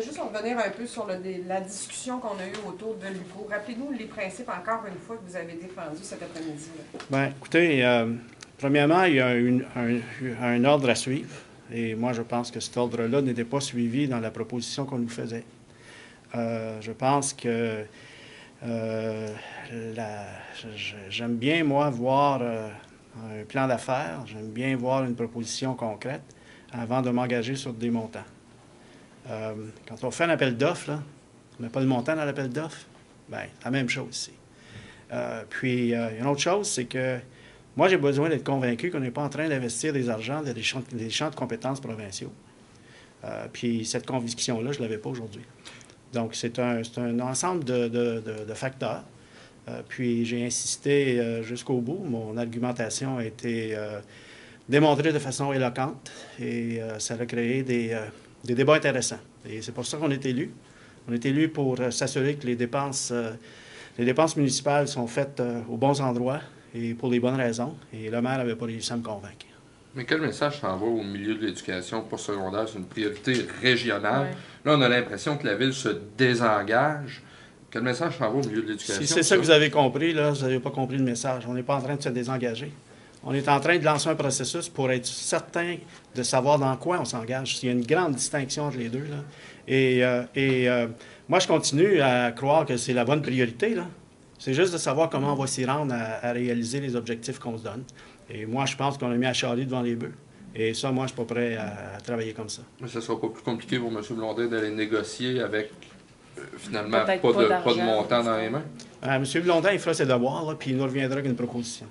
juste revenir un peu sur la discussion qu'on a eue autour de l'UCO. Rappelez-nous les principes encore une fois que vous avez défendus cet après-midi. Bien, écoutez, euh, premièrement, il y a un, ordre à suivre. Et moi, je pense que cet ordre-là n'était pas suivi dans la proposition qu'on nous faisait. Euh, je pense que euh, j'aime bien, moi, voir un plan d'affaires. J'aime bien voir une proposition concrète avant de m'engager sur des montants. Euh, quand on fait un appel d'offres, on n'a pas le montant dans l'appel d'offres, bien, la même chose ici. Euh, puis, euh, une autre chose, c'est que moi, j'ai besoin d'être convaincu qu'on n'est pas en train d'investir des argents dans des champs, de compétences provinciaux. Puis, cette conviction-là, je ne l'avais pas aujourd'hui. Donc, c'est un, ensemble de, facteurs. Puis, j'ai insisté jusqu'au bout. Mon argumentation a été démontrée de façon éloquente et ça a créé des, des débats intéressants. Et c'est pour ça qu'on est élu. On est élu pour euh, s'assurer que les dépenses euh, les dépenses municipales sont faites euh, aux bons endroits et pour les bonnes raisons. Et le maire n'avait pas réussi à me convaincre. Mais quel message s'envoie au milieu de l'éducation postsecondaire? C'est une priorité régionale. Ouais. Là, on a l'impression que la ville se désengage. Quel message s'envoie au milieu de l'éducation? Si c'est ça que vous avez compris, là, vous n'avez pas compris le message. On n'est pas en train de se désengager. On est en train de lancer un processus pour être certain de savoir dans quoi on s'engage. Il y a une grande distinction entre les deux. Là. Et, euh, et, euh, moi, je continue à croire que c'est la bonne priorité. Là. C'est juste de savoir comment on va s'y rendre à, à réaliser les objectifs qu'on se donne. Et moi, je pense qu'on a mis à charlie devant les bœufs. Et ça, moi, je ne suis pas prêt à, à travailler comme ça. Mais ce sera pas plus compliqué pour M. Blondin d'aller négocier avec, euh, finalement, pas de, pas montant dans les mains? Euh, M. Blondin, il fera ses devoirs, là, puis il nous reviendra avec une proposition.